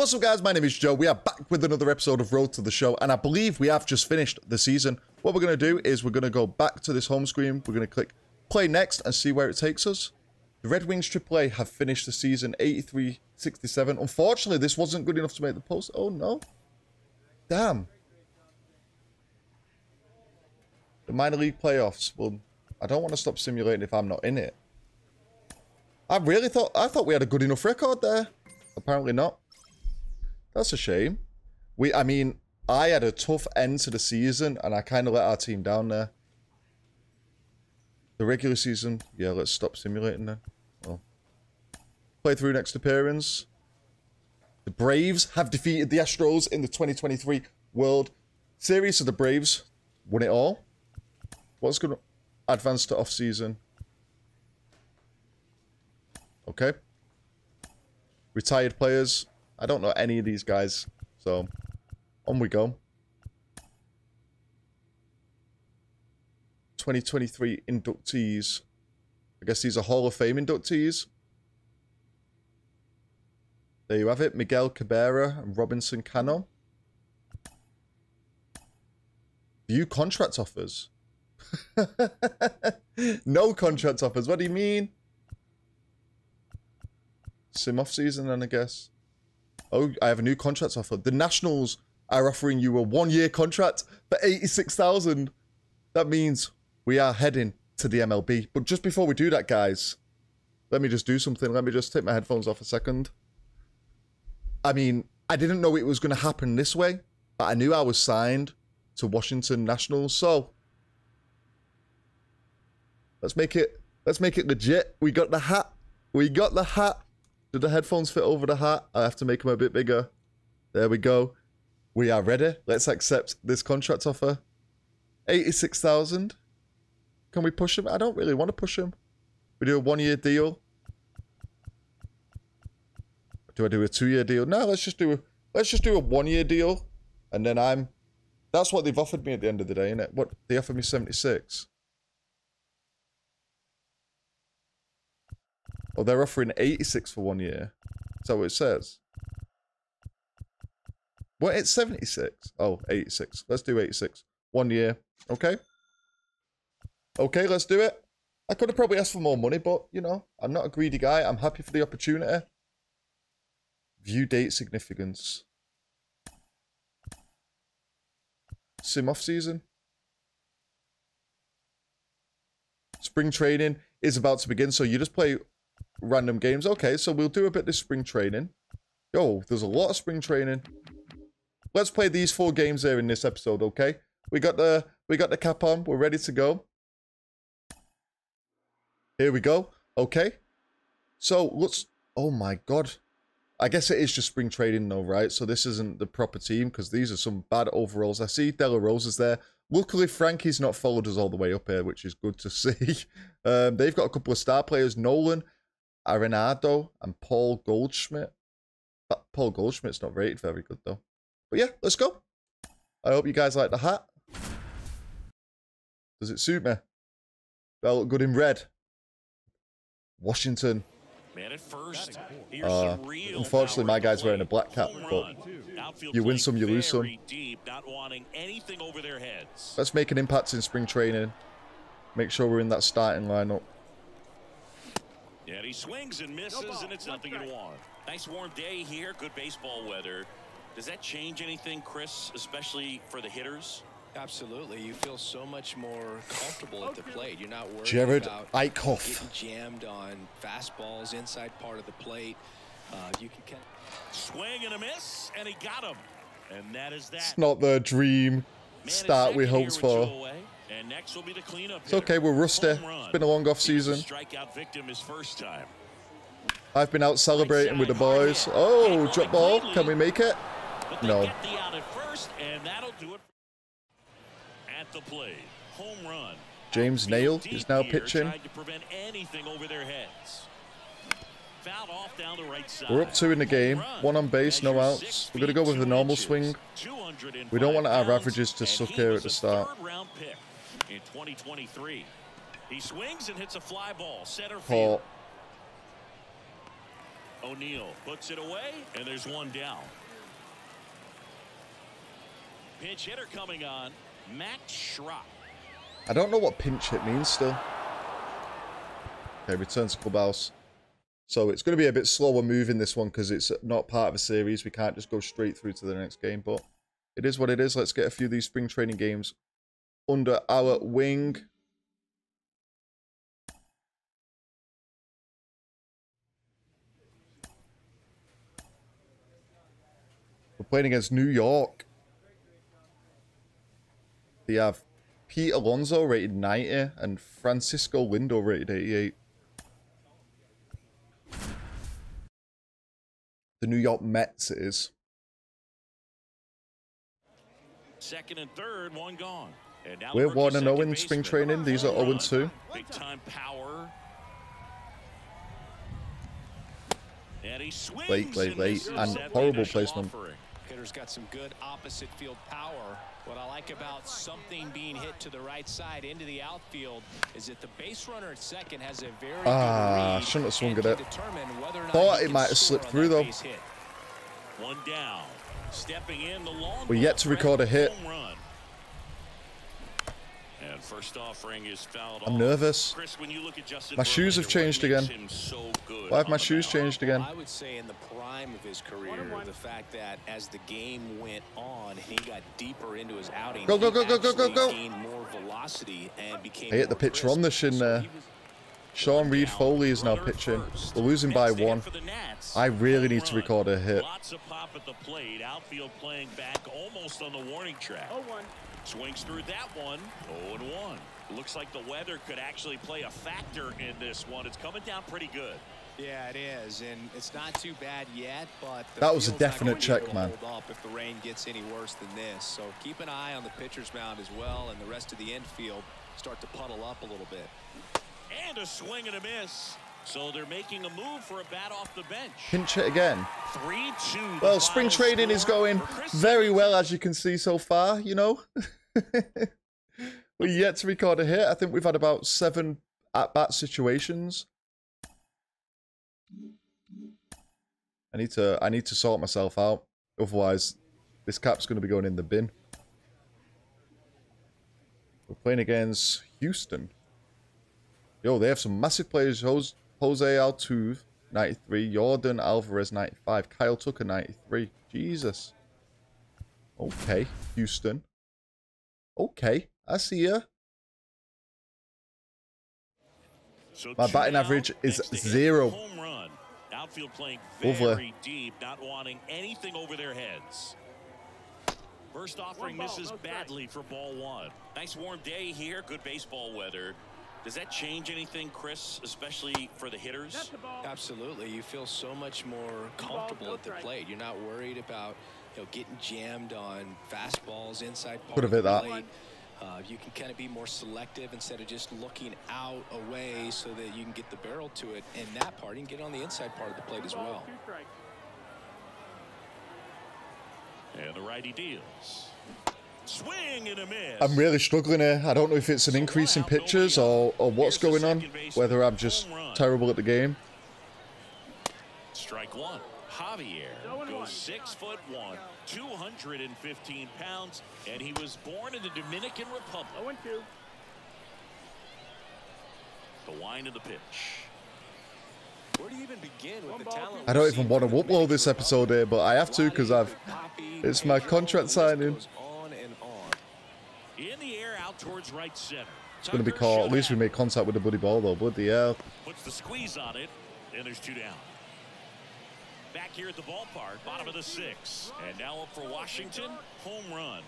What's up guys, my name is Joe. We are back with another episode of Road to the Show and I believe we have just finished the season. What we're going to do is we're going to go back to this home screen. We're going to click play next and see where it takes us. The Red Wings AAA have finished the season 83-67. Unfortunately, this wasn't good enough to make the post. Oh no. Damn. The minor league playoffs. Well, I don't want to stop simulating if I'm not in it. I really thought I thought we had a good enough record there. Apparently not. That's a shame. We, I mean, I had a tough end to the season, and I kind of let our team down there. The regular season, yeah, let's stop simulating then. Well, play through next appearance. The Braves have defeated the Astros in the 2023 World Series, so the Braves won it all. What's going to advance to off-season? Okay. Retired players. I don't know any of these guys. So, on we go. 2023 inductees. I guess these are Hall of Fame inductees. There you have it. Miguel Cabrera and Robinson Cano. View contract offers. no contract offers. What do you mean? Sim off season then, I guess. Oh, I have a new contract offer. The Nationals are offering you a one-year contract for 86,000. That means we are heading to the MLB. But just before we do that, guys, let me just do something. Let me just take my headphones off a second. I mean, I didn't know it was going to happen this way, but I knew I was signed to Washington Nationals. So let's make it let's make it legit. We got the hat. We got the hat. Do the headphones fit over the hat? I have to make them a bit bigger. There we go. We are ready. Let's accept this contract offer. 86,000. Can we push him? I don't really want to push him. We do a one-year deal. Do I do a two-year deal? No, let's just do a let's just do a one-year deal. And then I'm that's what they've offered me at the end of the day, isn't it? What they offered me 76. Oh, they're offering 86 for one year. Is that what it says? Well, It's 76. Oh, 86. Let's do 86. One year. Okay. Okay, let's do it. I could have probably asked for more money, but, you know, I'm not a greedy guy. I'm happy for the opportunity. View date significance. Sim off season. Spring training is about to begin, so you just play random games. Okay, so we'll do a bit of spring training. Yo, there's a lot of spring training. Let's play these four games here in this episode, okay? We got the we got the cap on. We're ready to go. Here we go. Okay. So let's. Oh my god. I guess it is just spring training though, right? So this isn't the proper team because these are some bad overalls. I see Della Rose is there. Luckily, Frankie's not followed us all the way up here, which is good to see. Um, they've got a couple of star players. Nolan Arenado and Paul Goldschmidt. But Paul Goldschmidt's not rated very good though. But yeah, let's go. I hope you guys like the hat. Does it suit me? Do I look good in red? Washington. Man at first. Uh, unfortunately, my guy's wearing a black cap, but you win some, you lose some. Let's make an impact in spring training. Make sure we're in that starting lineup. And he swings and misses, and it's nothing in one. Nice warm day here, good baseball weather. Does that change anything, Chris, especially for the hitters? Absolutely. You feel so much more comfortable at the plate. You're not worried Jared about Eickhoff. getting jammed on fastballs inside part of the plate. Uh, you can kind of swing and a miss, and he got him. And that is that. It's not the dream start we hoped for. It's okay, we're rusty. It's been a long off season. I've been out celebrating with the boys. Oh, drop ball. Can we make it? No. At the play, home run. James Naile is now pitching. We're up two in the game. One on base, no outs. We're going to go with a normal swing. We don't want our averages to suck here at the start in 2023. He swings and hits a fly ball center field. O'Neill puts it away, and there's one down. Pinch hitter coming on, Max Schrock. I don't know what pinch hit means still. Okay, return to clubhouse. So it's going to be a bit slower moving this one because it's not part of a series. We can't just go straight through to the next game, but it is what it is. Let's get a few of these spring training games under our wing. We're playing against New York. They have Pete Alonso rated 90 and Francisco Lindor rated 88. The New York Mets is. Second and third, one gone. And now We're over to 1 0 second in spring training. These are Home 0 run. 2. Big time power. And he swings Late, late, late, and horrible placement. offering. Hitter's got some good opposite field power. What I like about something being hit to the right side into the outfield is that the base runner at second has a very Ah, good shouldn't have swung at can it. determine whether or not Thought it might have slipped through, though. hit. One down. Stepping in the long We're yet to record a hit. home run. And first offering is fouled I'm nervous. Chris, when you look at Justin My shoes have changed again. so Why have my shoes mound? changed again? I would say in the prime of his career, the fact that as the game went on, he got deeper into his outing. Go, go, go, go, go, go, go. Gained more velocity and became I hit the pitcher on the shin there. Sean Reid-Foley is now pitching. We're losing by Next to hit one. for the Nats, I really need to record a hit. Lots of pop at the plate. Outfield playing back almost on the warning track. Swings through that one. 0 and 1. Looks like the weather could actually play a factor in this one. It's coming down pretty good. Yeah, it is, and it's not too bad yet, but the That was a definite check, man. Up if the rain gets any worse than this. So keep an eye on the pitcher's mound as well, and the rest of the infield start to puddle up a little bit. And a swing and a miss. So they're making a move for a bat off the bench. Pinch hit again. 3 2. Well, spring training is going very well, as you can see so far, you know. We're yet to record a hit. I think we've had about seven at-bat situations. I need to I need to sort myself out. Otherwise, this cap's going to be going in the bin. We're playing against Houston. Yo, they have some massive players. Jose, Jose Altuve, 93. Jordan Alvarez, 95. Kyle Tucker, 93. Jesus. Okay, Houston. Okay, I see ya. So My batting average is next to hit, zero. Home run. Outfield playing Lovely. very deep, not wanting anything over their heads. First offering misses badly for ball one. Nice warm day here. Good baseball weather. Does that change anything, Chris, especially for the hitters? Absolutely, you feel so much more comfortable at the plate. You're not worried about you know getting jammed on fastballs inside part Could have of hit the that. plate. Uh, you can kind of be more selective instead of just looking out away so that you can get the barrel to it. And that part, you can get on the inside part of the plate as well. And the righty deals. Swing and a miss. I'm really struggling here. I don't know if it's an increase in pitches or, or what's going on. Whether I'm just terrible at the game. Strike one. Javier goes six foot one, 215 pounds, and he was born in the Dominican Republic. The wind of the pitch. Where do you even begin with the talent? I don't even want to upload this episode here, but I have to because I've. It's my contract signing. goes on and on. In the air out towards right center. It's going to be caught. At least we made contact with the buddy ball, though. Bloody hell. Puts the squeeze on it, and there's two down. Back here at the ballpark, bottom of the six. And now up for Washington, home run.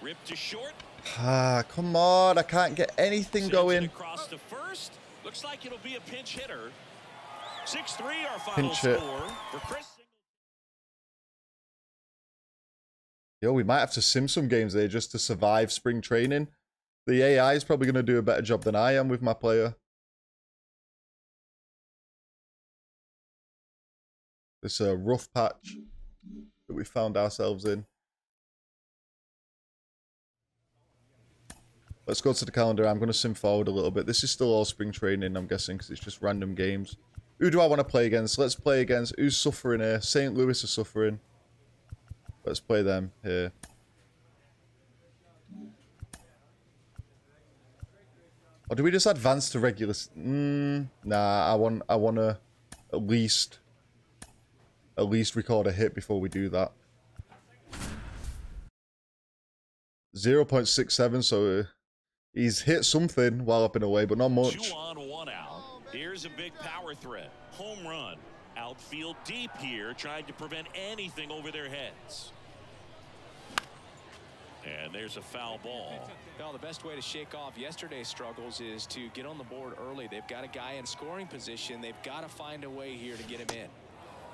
Ripped to short. Ah, come on. I can't get anything sends going. across to first. Looks like it'll be a pinch hitter. 6-3 our final Pinch score for Chris. Yo, we might have to sim some games there just to survive spring training. The AI is probably going to do a better job than I am with my player. This uh, rough patch that we found ourselves in. Let's go to the calendar. I'm going to sim forward a little bit. This is still all spring training, I'm guessing, because it's just random games. Who do I want to play against? Let's play against who's suffering here. St. Louis is suffering. Let's play them here. Or do we just advance to regular? Mm, nah, I want I want to at least at least record a hit before we do that. 0.67, so he's hit something while I've been away, but not much. Two on, one out. Here's a big power threat. Home run. Outfield deep here, trying to prevent anything over their heads. And there's a foul ball. Well, the best way to shake off yesterday's struggles is to get on the board early. They've got a guy in scoring position. They've got to find a way here to get him in.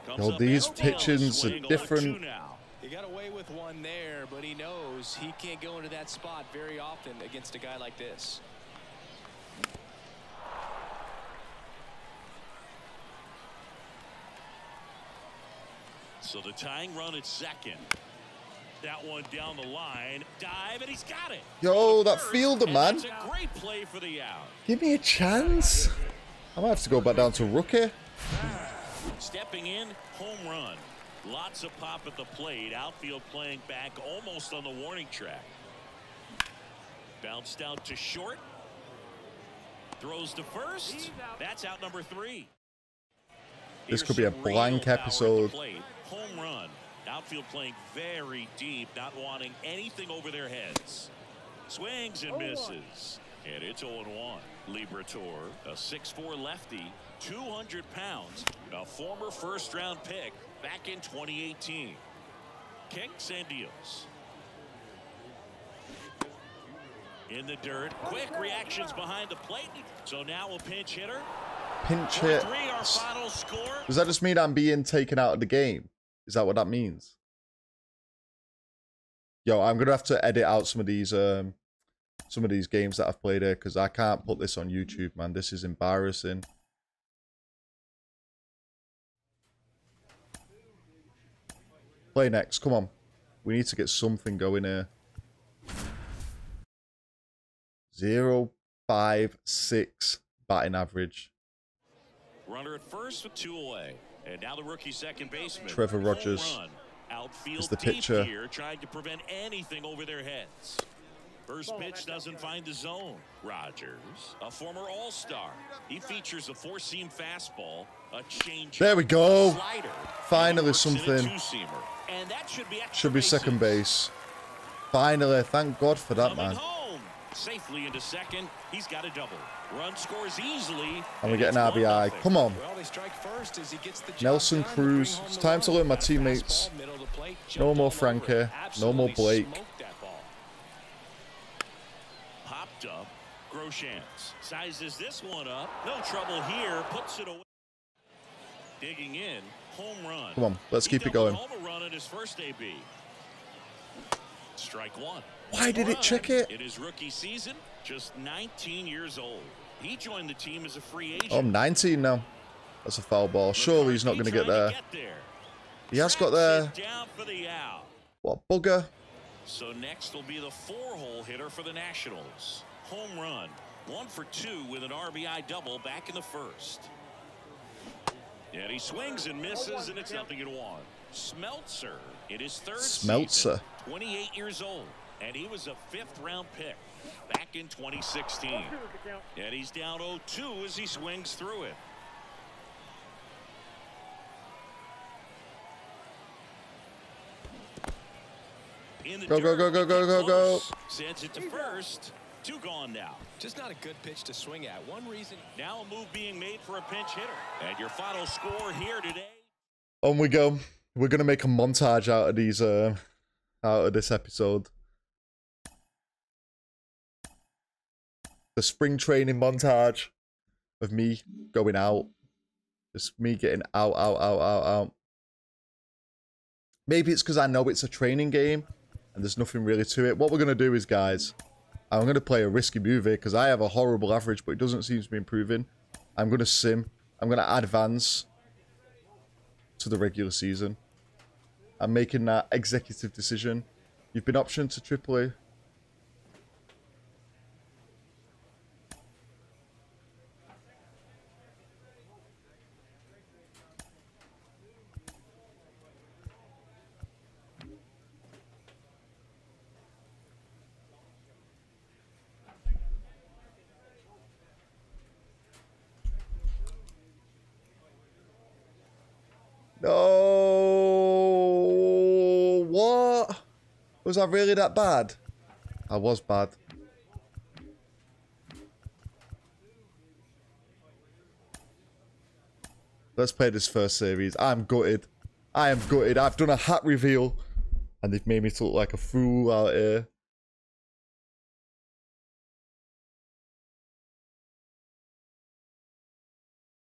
Comes Yo, these and pitchings are different. now. He got away with one there, but he knows he can't go into that spot very often against a guy like this. So the tying run at second. That one down the line. Dive, and he's got it. Yo, that fielder, man. A great play for the out. Give me a chance. I might have to go back down to rookie. Stepping in, home run. Lots of pop at the plate. Outfield playing back almost on the warning track. Bounced out to short. Throws to first. That's out number three. This could be a blank power at the episode. Home run. Outfield playing very deep, not wanting anything over their heads. Swings and misses. And it's 0-1. Liberatore, a 6'4 lefty, 200 pounds, a former first-round pick back in 2018. Kicks and deals. In the dirt, quick reactions behind the plate. So now a pinch hitter. Pinch hit. Three, our final score. Does that just mean I'm being taken out of the game? Is that what that means? Yo, I'm gonna have to edit out some of these um some of these games that I've played here because I can't put this on YouTube, man. This is embarrassing. Play next. Come on. We need to get something going here. Zero five six batting average. Runner at first with two away. And now the rookie second baseman. Trevor Rogers run. Is the pitcher. here, trying to prevent anything over their heads. First pitch doesn't find the zone. Rogers, a former All-Star. He features a four-seam fastball, a change. There we go. Slider. Finally and works in a something. And that should be Should be second base. Finally, thank God for that, Coming man. home. Safely into second. He's got a double. Run scores easily. And we get an 1-0. RBI. Come on. Well, they strike first as he gets the Nelson Cruz. It's time to learn my teammates. fastball, middle of the plate, No more all over Frankie. it. No more Blake. smoked that ball. Popped up. Groshans sizes this one up. No trouble here. Puts it away. Digging in. Home run. Come on, let's keep it going. home a run at his first AB. Strike one. Why did it check it? In his rookie season, just 19 years old. He joined the team as a free agent. Oh, I'm 19 now. That's a foul ball. Surely he's not going to get there. trying to get there. He has got there. it Down for the out. What bugger. So next will be the four-hole hitter for the Nationals. Home run. One for two with an RBI double back in the first. And he swings and misses, and it's nothing in one. Smeltzer in his third Smeltzer. season, 28 years old, and he was a fifth-round pick back in 2016. And he's down 0-2 as he swings through it. Go, go, go, go, go, go, go. Sends it to first. Two gone now. Just not a good pitch to swing at. One reason Now a move being made for a pinch hitter. And your final score here today. On we go. We're going to make a montage out of these, uh, out of this episode. The spring training montage of me going out. Just me getting out, out, out, out, out. Maybe it's because I know it's a training game and there's nothing really to it. What we're going to do is, guys, I'm going to play a risky move here because I have a horrible average, but it doesn't seem to be improving. I'm going to sim. I'm going to advance to the regular season. I'm making that executive decision. You've been optioned to AAA. Was I really that bad? I was bad. Let's play this first series. I'm gutted. I am gutted. I've done a hat reveal. And they've made me look like a fool out here.